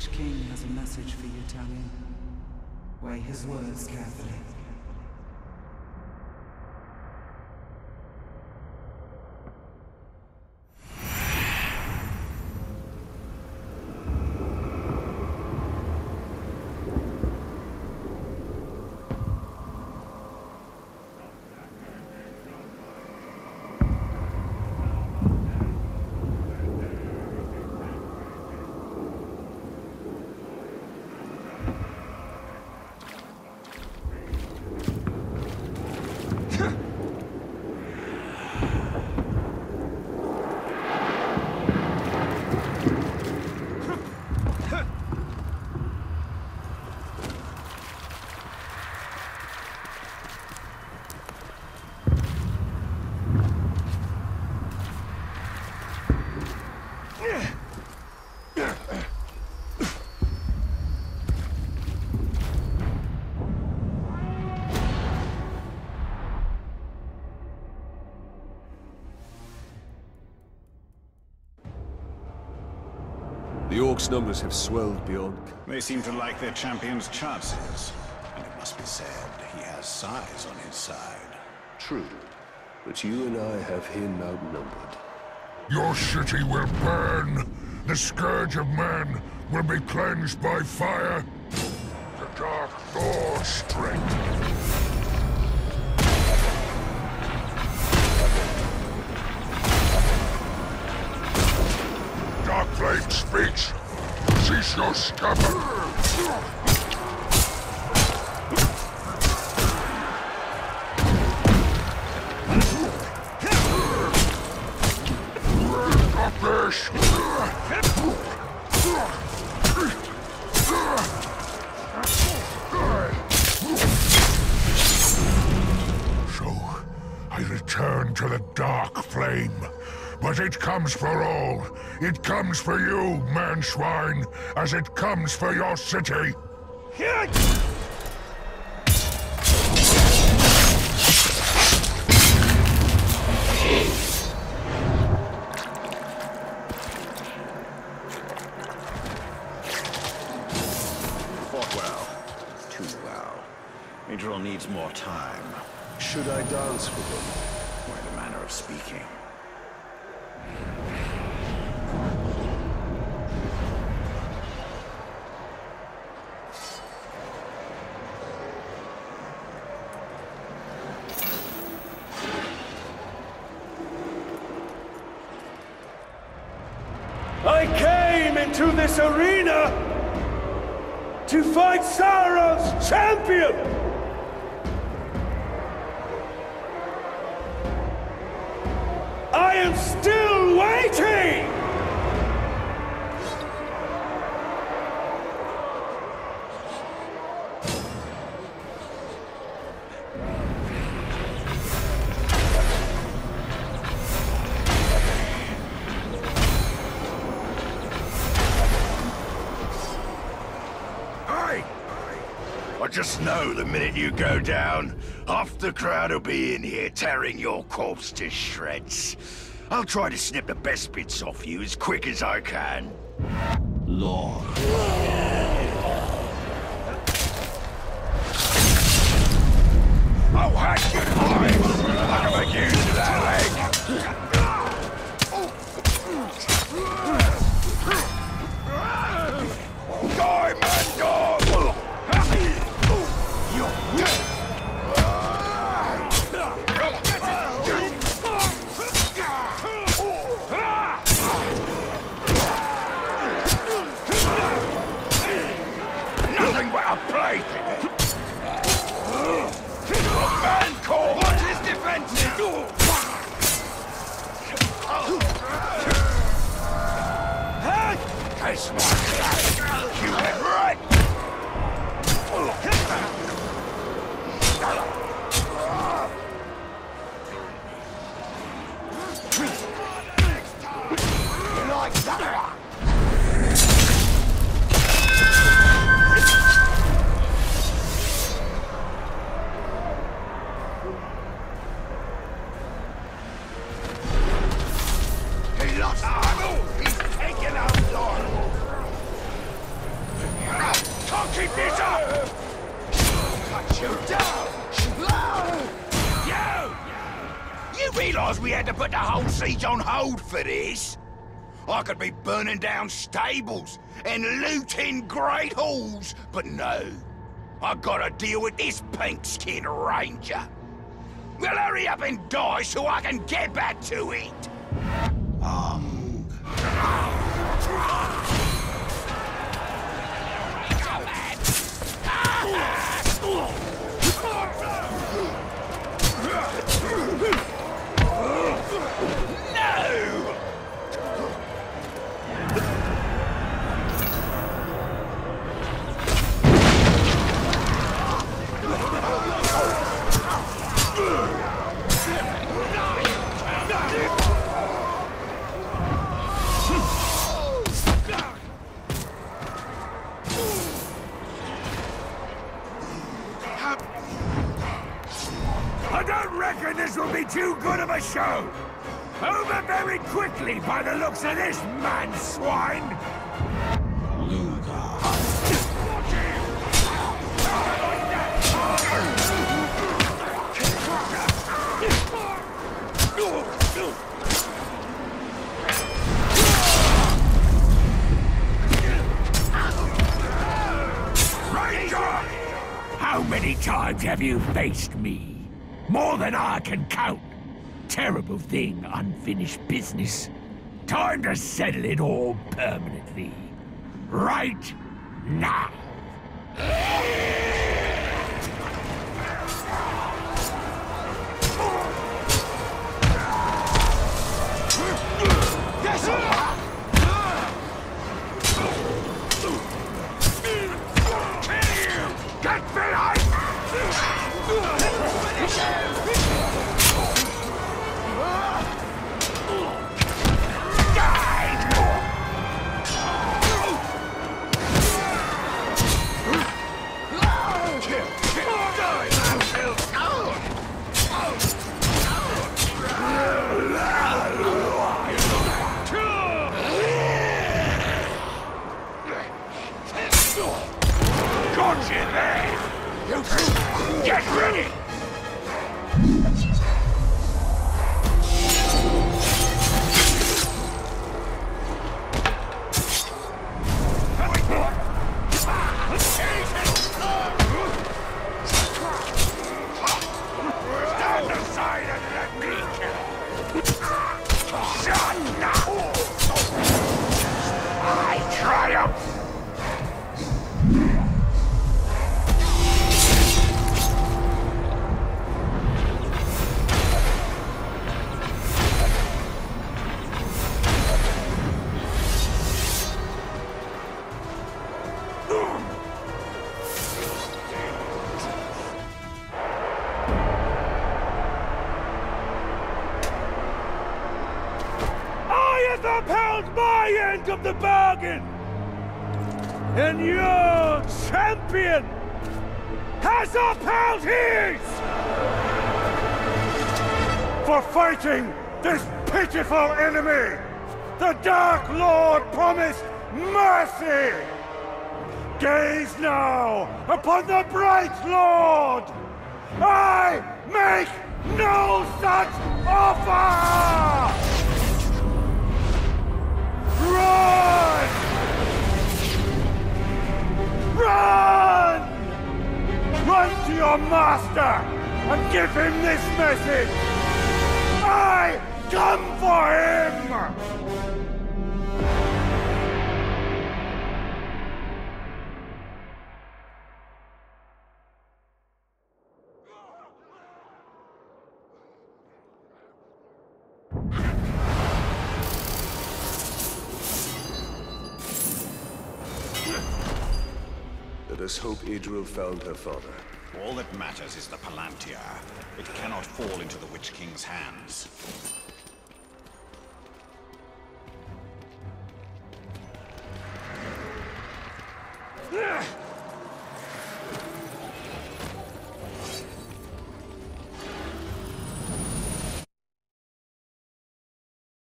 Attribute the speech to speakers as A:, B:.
A: Witch King has a message for you, Talion. Weigh his words carefully.
B: The Orcs' numbers have swelled beyond...
C: They seem to like their champion's chances. And it must be said, he has size on his side.
B: True. But you and I have him outnumbered.
D: Your city will burn. The scourge of men will be cleansed by fire. The Dark Lord's strength. Speaks. Cease your I return to the Dark Flame. But it comes for all. It comes for you, man swine, as it comes for your city.
C: Fought well. Too well. Idril needs more time.
B: Should I dance with him?
C: Quite a manner of speaking.
E: I came into this arena to fight Sauron's champion! I am still waiting!
D: Just know the minute you go down, half the crowd will be in here tearing your corpse to shreds. I'll try to snip the best bits off you as quick as I can.
E: Lord.
D: I'll hack your eyes Nothing but a. Man call! Watch his defenses! Kiss my realise we had to put the whole siege on hold for this? I could be burning down stables and looting great halls, but no. I gotta deal with this pink-skinned ranger. Well, hurry up and die so I can get back to it! Um... No!
F: Of a show. Over very quickly by the looks of this man swine. How many times have you faced me? More than I can count. Terrible thing, unfinished business. Time to settle it all permanently. Right now.
E: My end of the bargain! And your champion has upheld his! For fighting this pitiful enemy, the Dark Lord promised mercy! Gaze now upon the Bright Lord! I make no such offer! Master and give him this message! I come for him!
B: Let us hope Idril found her father.
C: All that matters is the Palantir. It cannot fall into the Witch King's hands.